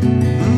Mm-hmm.